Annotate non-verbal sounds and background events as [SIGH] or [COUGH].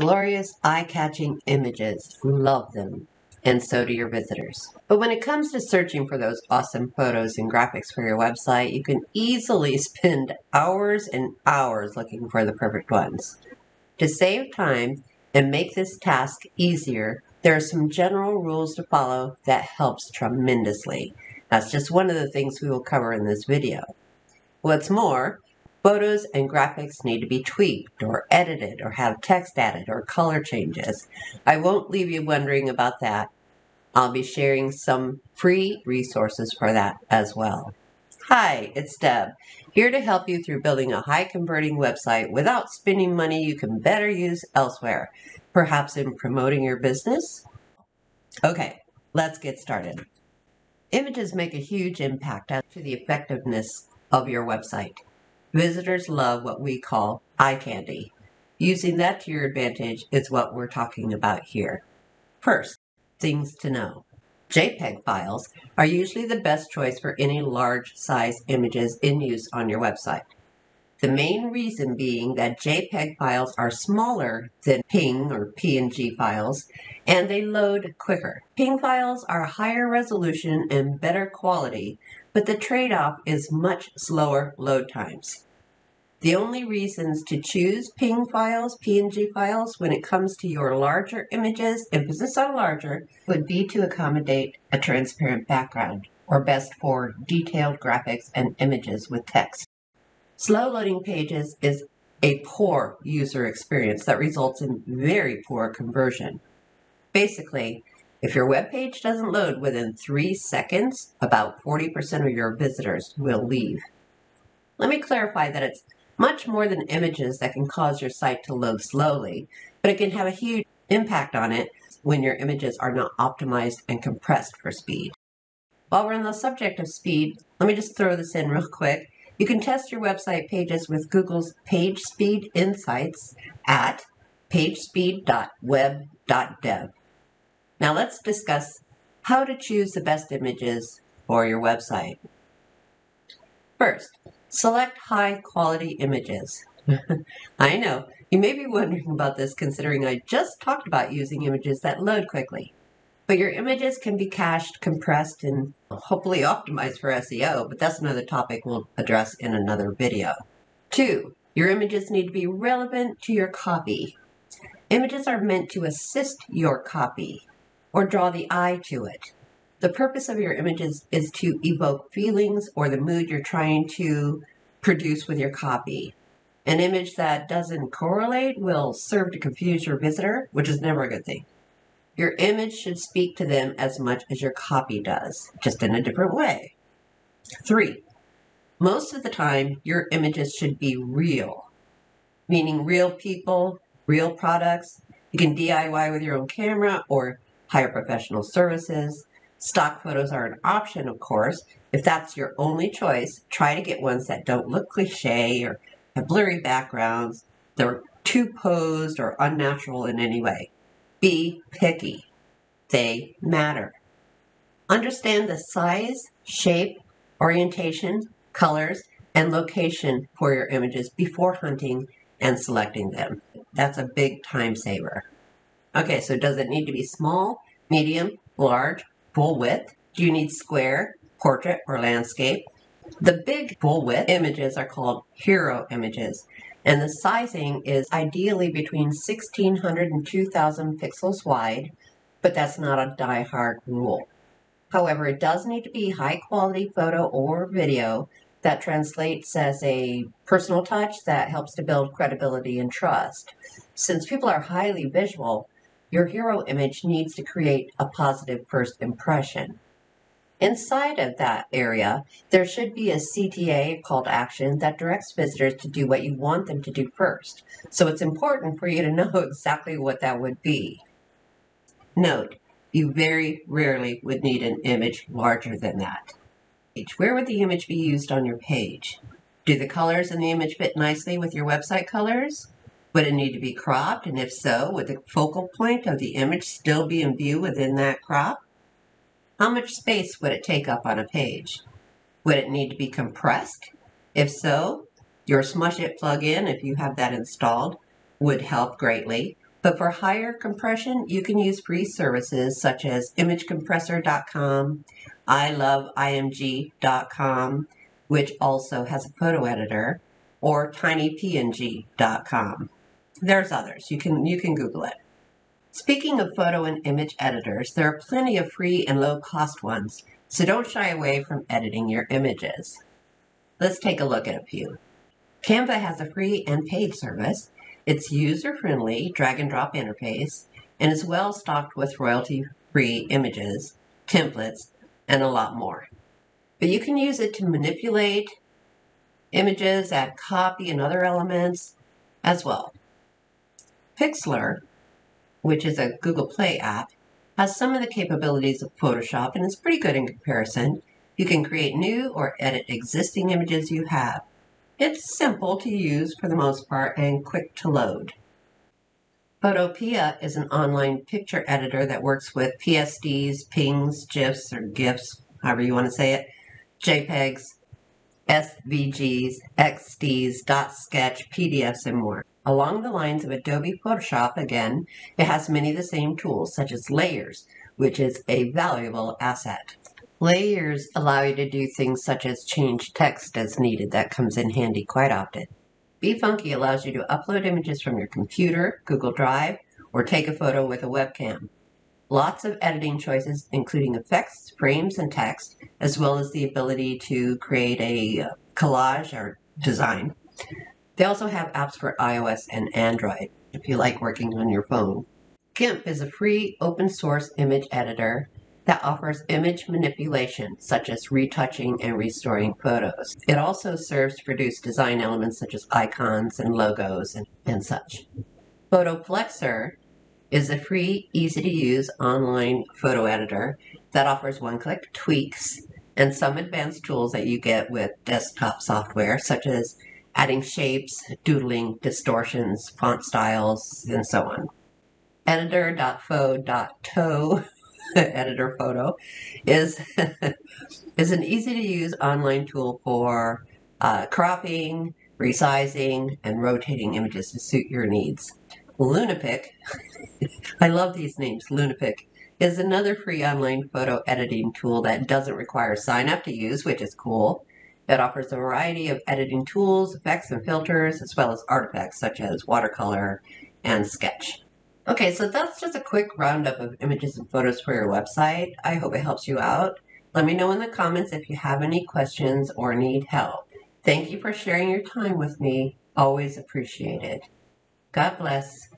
glorious, eye-catching images. Love them. And so do your visitors. But when it comes to searching for those awesome photos and graphics for your website, you can easily [LAUGHS] spend hours and hours looking for the perfect ones. To save time and make this task easier, there are some general rules to follow that helps tremendously. That's just one of the things we will cover in this video. What's more, photos and graphics need to be tweaked or edited or have text added or color changes. I won't leave you wondering about that. I'll be sharing some free resources for that as well. Hi, it's Deb, here to help you through building a high converting website without spending money you can better use elsewhere, perhaps in promoting your business. Okay, let's get started. Images make a huge impact to the effectiveness of your website. Visitors love what we call eye candy. Using that to your advantage is what we're talking about here. First, things to know. JPEG files are usually the best choice for any large size images in use on your website. The main reason being that JPEG files are smaller than PNG or PNG files and they load quicker. PNG files are higher resolution and better quality, but the trade-off is much slower load times. The only reasons to choose PNG files, PNG files, when it comes to your larger images, emphasis on larger, would be to accommodate a transparent background, or best for detailed graphics and images with text. Slow loading pages is a poor user experience that results in very poor conversion. Basically, if your web page doesn't load within three seconds, about 40% of your visitors will leave. Let me clarify that it's much more than images that can cause your site to load slowly, but it can have a huge impact on it when your images are not optimized and compressed for speed. While we're on the subject of speed, let me just throw this in real quick. You can test your website pages with Google's Page Speed Insights at pagespeed.web.dev. Now let's discuss how to choose the best images for your website. First, select high quality images. [LAUGHS] I know, you may be wondering about this considering I just talked about using images that load quickly. But your images can be cached, compressed, and hopefully optimized for SEO, but that's another topic we'll address in another video. Two, your images need to be relevant to your copy. Images are meant to assist your copy or draw the eye to it. The purpose of your images is to evoke feelings or the mood you're trying to produce with your copy. An image that doesn't correlate will serve to confuse your visitor, which is never a good thing. Your image should speak to them as much as your copy does, just in a different way. Three, most of the time, your images should be real, meaning real people, real products. You can DIY with your own camera or hire professional services. Stock photos are an option, of course. If that's your only choice, try to get ones that don't look cliche or have blurry backgrounds. They're too posed or unnatural in any way. Be picky. They matter. Understand the size, shape, orientation, colors, and location for your images before hunting and selecting them. That's a big time saver. Okay, so does it need to be small, medium, large, full width? Do you need square, portrait, or landscape? The big full width images are called hero images and the sizing is ideally between 1600 and 2000 pixels wide, but that's not a die-hard rule. However, it does need to be high quality photo or video that translates as a personal touch that helps to build credibility and trust. Since people are highly visual, your hero image needs to create a positive first impression. Inside of that area, there should be a CTA call to action that directs visitors to do what you want them to do first. So it's important for you to know [LAUGHS] exactly what that would be. Note, you very rarely would need an image larger than that. Where would the image be used on your page? Do the colors in the image fit nicely with your website colors? Would it need to be cropped? And if so, would the focal point of the image still be in view within that crop? How much space would it take up on a page? Would it need to be compressed? If so, your Smushit plugin, if you have that installed, would help greatly. But for higher compression, you can use free services such as imagecompressor.com, iloveimg.com, which also has a photo editor, or tinypng.com. There's others. You can you can Google it. Speaking of photo and image editors, there are plenty of free and low-cost ones, so don't shy away from editing your images. Let's take a look at a few. Canva has a free and paid service. It's user-friendly drag and drop interface and is well stocked with royalty-free images, templates, and a lot more. But you can use it to manipulate images, add copy and other elements as well. Pixlr which is a Google Play app, has some of the capabilities of Photoshop and is pretty good in comparison. You can create new or edit existing images you have. It's simple to use for the most part and quick to load. Photopea is an online picture editor that works with PSDs, PNGs, GIFs, or GIFs, however you want to say it, JPEGs, SVGs, XDs, .sketch, PDFs, and more. Along the lines of Adobe Photoshop, again, it has many of the same tools, such as layers, which is a valuable asset. Layers allow you to do things such as change text as needed. That comes in handy quite often. BeFunky allows you to upload images from your computer, Google Drive, or take a photo with a webcam. Lots of editing choices, including effects, frames, and text, as well as the ability to create a collage or design. They also have apps for iOS and Android if you like working on your phone. GIMP is a free open source image editor that offers image manipulation, such as retouching and restoring photos. It also serves to produce design elements such as icons and logos and, and such. FotoFlexer is a free, easy to use online photo editor that offers one click tweaks and some advanced tools that you get with desktop software, such as adding shapes, doodling, distortions, font styles, and so on. Editor.pho.to, [LAUGHS] editor photo, is, [LAUGHS] is an easy to use online tool for uh, cropping, resizing, and rotating images to suit your needs. Lunapic, [LAUGHS] I love these names, Lunapic, is another free online photo editing tool that doesn't require sign up to use, which is cool. It offers a variety of editing tools, effects, and filters, as well as artifacts such as watercolor and sketch. Okay, so that's just a quick roundup of images and photos for your website. I hope it helps you out. Let me know in the comments if you have any questions or need help. Thank you for sharing your time with me. Always appreciated. God bless.